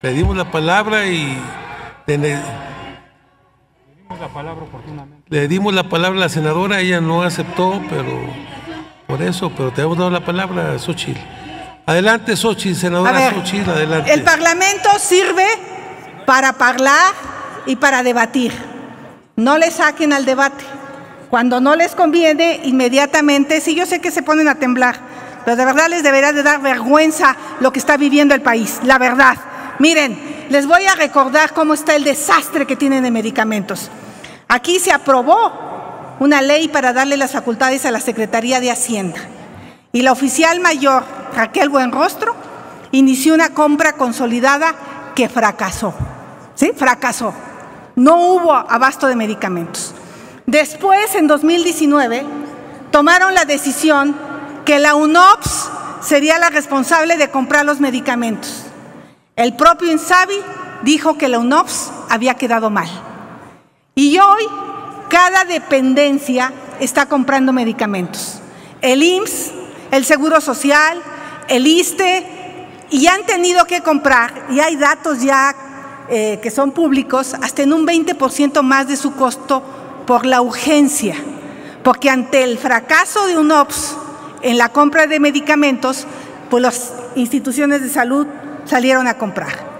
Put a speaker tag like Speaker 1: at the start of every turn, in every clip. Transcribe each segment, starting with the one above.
Speaker 1: Le dimos la palabra y le,
Speaker 2: Dimos la palabra oportunamente.
Speaker 1: le dimos la palabra a la senadora, ella no aceptó, pero por eso, pero te hemos dado la palabra Xochitl. Adelante, Xochitl, senadora
Speaker 3: ver,
Speaker 1: Xochitl, adelante.
Speaker 3: el Parlamento sirve para hablar y para debatir. No le saquen al debate. Cuando no les conviene, inmediatamente, sí, yo sé que se ponen a temblar, pero de verdad les debería de dar vergüenza lo que está viviendo el país, la verdad. Miren, les voy a recordar cómo está el desastre que tienen de medicamentos. Aquí se aprobó una ley para darle las facultades a la Secretaría de Hacienda. Y la oficial mayor, Raquel Buenrostro, inició una compra consolidada que fracasó. ¿Sí? Fracasó. No hubo abasto de medicamentos. Después, en 2019, tomaron la decisión que la UNOPS sería la responsable de comprar los medicamentos. El propio Insabi dijo que la UNOPS había quedado mal. Y hoy cada dependencia está comprando medicamentos. El IMSS, el Seguro Social, el ISTE, y han tenido que comprar, y hay datos ya eh, que son públicos, hasta en un 20% más de su costo por la urgencia. Porque ante el fracaso de UNOPS en la compra de medicamentos, pues las instituciones de salud salieron a comprar.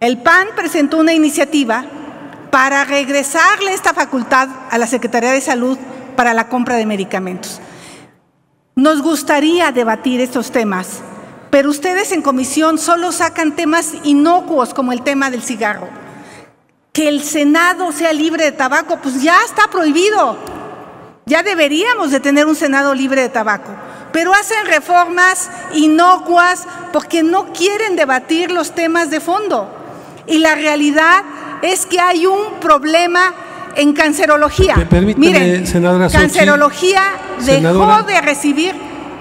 Speaker 3: El PAN presentó una iniciativa para regresarle esta facultad a la Secretaría de Salud para la compra de medicamentos. Nos gustaría debatir estos temas, pero ustedes en comisión solo sacan temas inocuos como el tema del cigarro. Que el Senado sea libre de tabaco, pues ya está prohibido. Ya deberíamos de tener un Senado libre de tabaco. Pero hacen reformas inocuas porque no quieren debatir los temas de fondo. Y la realidad es que hay un problema en cancerología. Miren,
Speaker 1: senadora
Speaker 3: cancerología dejó
Speaker 1: Senadora.
Speaker 3: de recibir.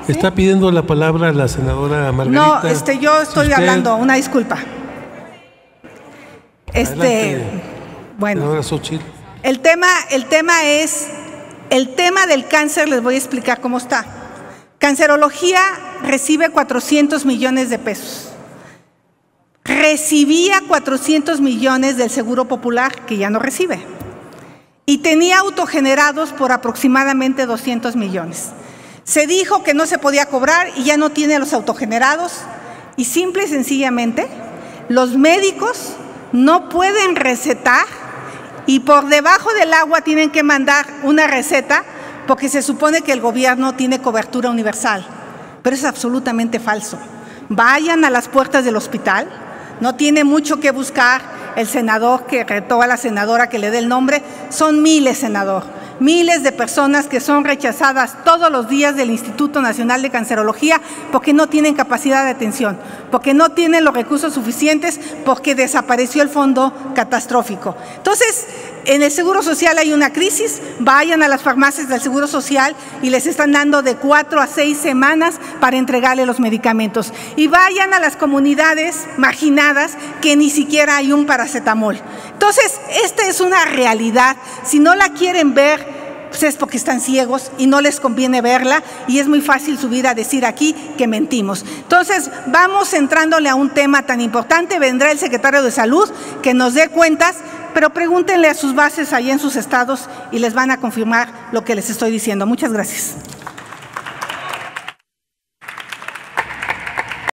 Speaker 3: ¿sí?
Speaker 1: Está pidiendo la palabra la senadora Margarita.
Speaker 3: No, este, yo estoy
Speaker 1: Si usted-
Speaker 3: hablando, una disculpa. Este,
Speaker 1: Adelante,
Speaker 3: bueno, el tema, el tema es, el tema del cáncer, les voy a explicar cómo está. Cancerología recibe 400 millones de pesos. Recibía 400 millones del Seguro Popular, que ya no recibe. Y tenía autogenerados por aproximadamente 200 millones. Se dijo que no se podía cobrar y ya no tiene los autogenerados. Y simple y sencillamente, los médicos no pueden recetar y por debajo del agua tienen que mandar una receta porque se supone que el gobierno tiene cobertura universal. Pero es absolutamente falso. Vayan a las puertas del hospital, no tiene mucho que buscar el senador que retó a la senadora que le dé el nombre, son miles, senador. Miles de personas que son rechazadas todos los días del Instituto Nacional de Cancerología porque no tienen capacidad de atención, porque no tienen los recursos suficientes, porque desapareció el fondo catastrófico. Entonces, en el Seguro Social hay una crisis, vayan a las farmacias del Seguro Social y les están dando de cuatro a seis semanas para entregarle los medicamentos. Y vayan a las comunidades marginadas que ni siquiera hay un paracetamol. Entonces, esta es una realidad. Si no la quieren ver, pues es porque están ciegos y no les conviene verla y es muy fácil subir a decir aquí que mentimos. Entonces, vamos entrándole a un tema tan importante, vendrá el secretario de Salud que nos dé cuentas, pero pregúntenle a sus bases allá en sus estados y les van a confirmar lo que les estoy diciendo. Muchas gracias.